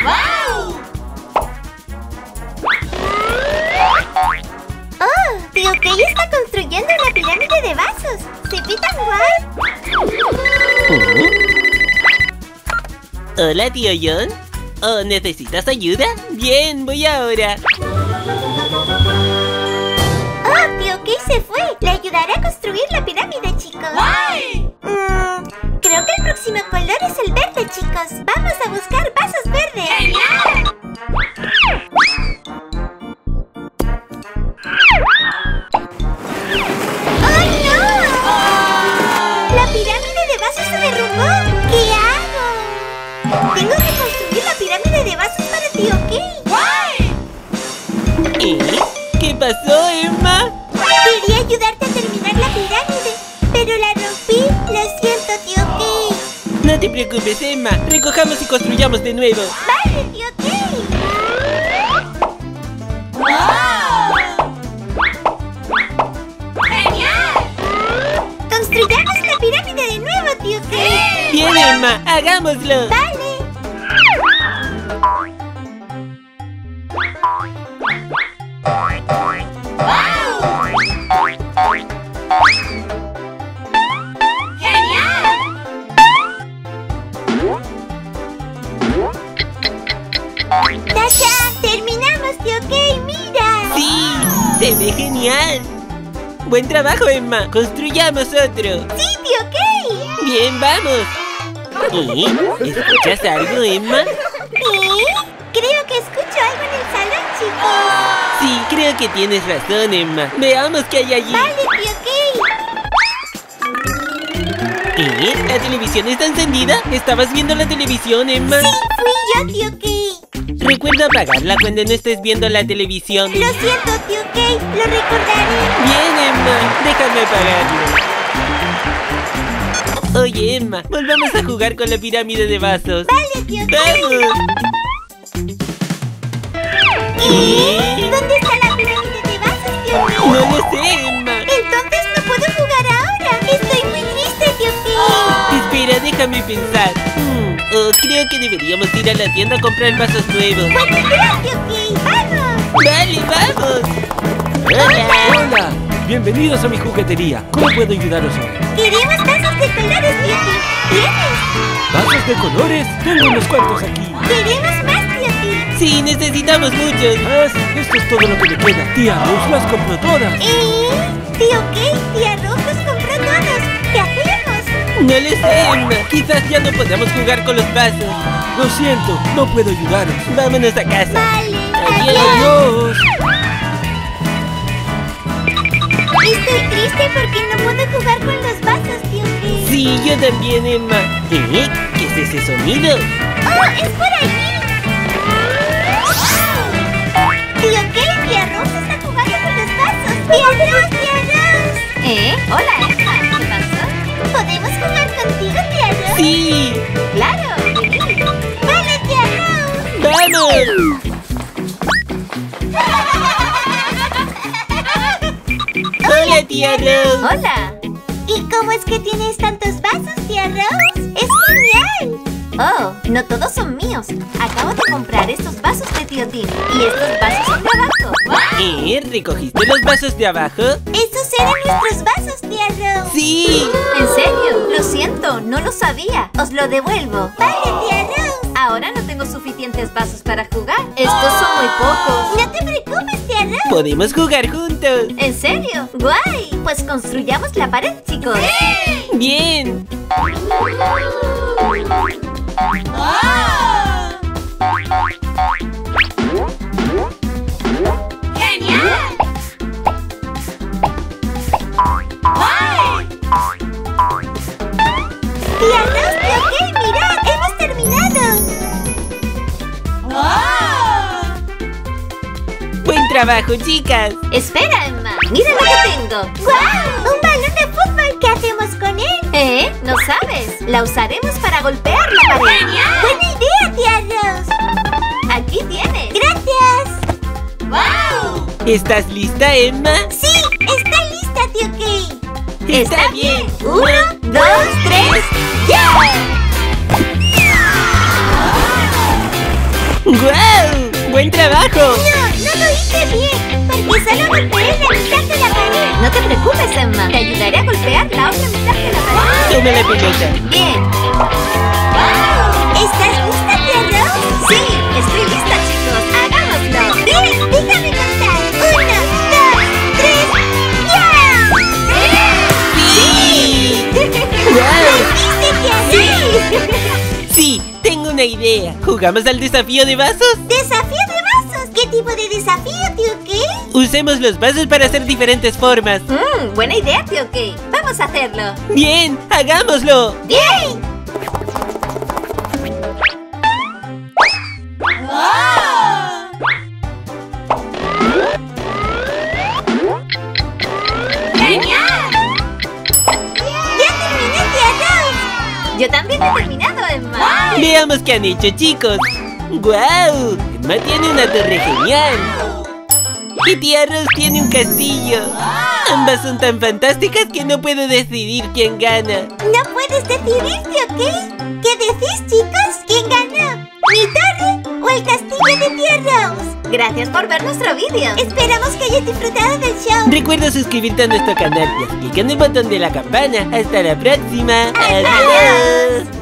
¡Wow! ¡Oh! Tío Kay está construyendo una pirámide de vasos. ¿Se ve tan guay? Hola, tío John. ¿Oh, necesitas ayuda? Bien, voy ahora. ¡Oh! Tío Kay se fue. Le ayudaré a construir la pirámide, ¿Eh? ¿Qué pasó, Emma? Quería ayudarte a terminar la pirámide, pero la rompí. Lo siento, tío Kay. No te preocupes, Emma. Recojamos y construyamos de nuevo. Vale, tío Kay. ¡Wow! ¡Genial! Construyamos la pirámide de nuevo, tío Kay. Bien, Emma. Hagámoslo. Vale. Se ve genial. Buen trabajo, Emma. Construyamos otro. ¡Sí, tío Kay! Bien, vamos. ¿Eh? ¿Escuchas algo, Emma? ¿Eh? Creo que escucho algo en el salón, chicos. Sí, creo que tienes razón, Emma. Veamos qué hay allí. Vale, tío Kay. ¿Eh? ¿La televisión está encendida? ¿Estabas viendo la televisión, Emma? Sí, fui yo, tío Kay. Recuerda apagarla cuando no estés viendo la televisión. Lo siento, tío Kay. Lo recordaré. Bien, Emma. Déjame apagarlo. Oye, Emma, volvamos a jugar con la pirámide de vasos. Vale, tío Kay. ¡Vamos! ¿Eh? ¿Dónde está la pirámide de vasos, tío Kay? No lo sé, Emma. Espera, déjame pensar. Hmm, oh, creo que deberíamos ir a la tienda a comprar vasos nuevos. ¡Vamos! ¡Vale, vamos! ¡Hola! Hola, bienvenidos a mi juguetería. ¿Cómo puedo ayudaros hoy? Queremos vasos de colores, tío Kay. ¿Tienes? ¿Vasos de colores? Tengo unos cuantos aquí. Queremos más, tío Kay. Sí, necesitamos muchos. Ah, esto es todo lo que me queda. Tía, os las compro todas. ¿Eh? Tío Kay, No lo sé, Emma. Quizás ya no podamos jugar con los vasos. Lo siento, no puedo ayudaros. Vámonos a casa. Vale. Adiós. Adiós. Estoy triste porque no puedo jugar con los vasos, tío Kay. Sí, yo también, Emma. ¿Eh? ¿Qué es ese sonido? ¡Oh, es por ahí! Tío Kay, tía Rose está jugando con los vasos. ¡Tía Rose, tía Rose! ¿Eh? Hola, Emma. ¿Qué pasó? ¿Podemos jugar contigo, tía Rose? Sí. ¡Claro! ¡Vale, tía Rose! ¡Vamos! Hola, tía Rose. ¡Hola! ¿Y cómo es que tienes tantos vasos, tía Rose? ¡Es genial! Oh, no todos son míos. Acabo de comprar estos vasos de tío Tim. Y estos vasos ¿Eh? ¿Recogiste los vasos de abajo? Esos eran nuestros vasos, tía Rose. Sí. ¿En serio? Lo siento, no lo sabía. Os lo devuelvo. Vale, tía Rose. Ahora no tengo suficientes vasos para jugar. Estos son muy pocos. No te preocupes, tía Rose. Podemos jugar juntos. ¿En serio? ¡Guay! Pues construyamos la pared, chicos. Bien. ¡Genial! Mirad, hemos terminado. Buen trabajo, chicas. Espera, Emma. Mira lo que tengo. ¡Guau! ¡Un balón de fútbol! ¿Qué hacemos con él? ¿Eh? ¿No sabes? La usaremos para golpear la pared. ¡Buena idea, tía Rose! Aquí tienes. ¡Gracias! ¡Wow! ¿Estás lista, Emma? ¡Sí! ¡Está lista, tío Kay! Está bien. Uno, dos, tres, ¡ya! ¡Guau! ¡Buen trabajo! No, no lo hice bien, porque solo golpeé la mitad de la pared. No te preocupes, Emma. Te ayudaré a golpear la otra mitad de la pared. Toma la pelota. Bien. ¿Estás lista, Sí, tengo una idea. ¿Jugamos al desafío de vasos? ¡Desafío de vasos! ¿Qué tipo de desafío, tío qué? Usemos los vasos para hacer diferentes formas. Mmm, buena idea, tío Key. Vamos a hacerlo. Bien, hagámoslo. ¡Bien! Yo también he terminado, Emma. Veamos qué han hecho, chicos. ¡Guau! Emma tiene una torre genial. Y tía Rose tiene un castillo. Ambas son tan fantásticas que no puedo decidir quién gana. ¿No puedes decidir, tío qué? ¿Qué decís, chicos? ¿Quién ganó? ¿Mi torre o el castillo de tía Rose? Gracias por ver nuestro vídeo. Esperamos que hayas disfrutado del show. Recuerda suscribirte a nuestro canal y clicar en el botón de la campana. ¡Hasta la próxima! Adiós. ¡Adiós!